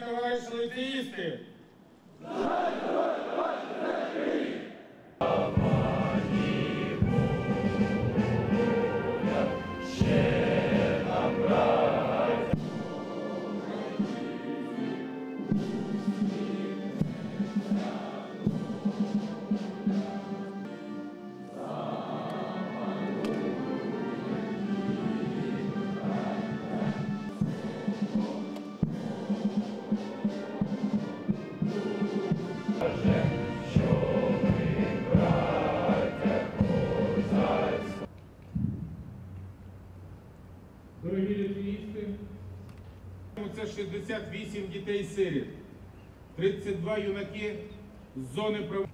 товариші лицеїсти! Дорогі літвісти, це 68 дітей-сиріт, 32 юнаки з зони прав...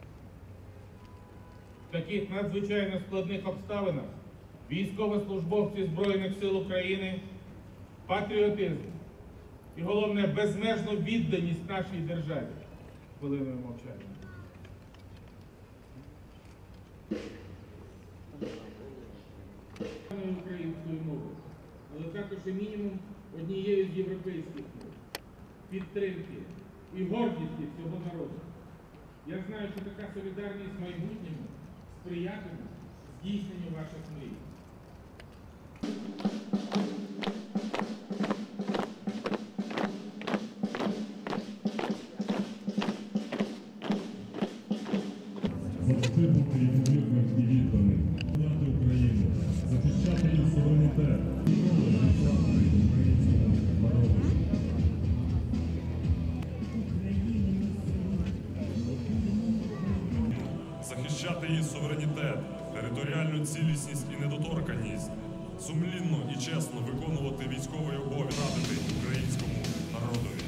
В таких надзвичайно складних обставинах військовослужбовці Збройних сил України, патріотизм і головне безмежну відданість нашій державі. Хвилиною мовчання. І мінімум однією з європейських мов, підтримки і гордісті цього народу. Я знаю, що така солідарність в майбутньому сприятиме здійсненню ваших мрій. завжди бути ймовірним і відданим, обороняти Україну, захищати Захищати її суверенітет, територіальну цілісність і недоторканність, сумлінно і чесно виконувати військовий обов'язок українському народові.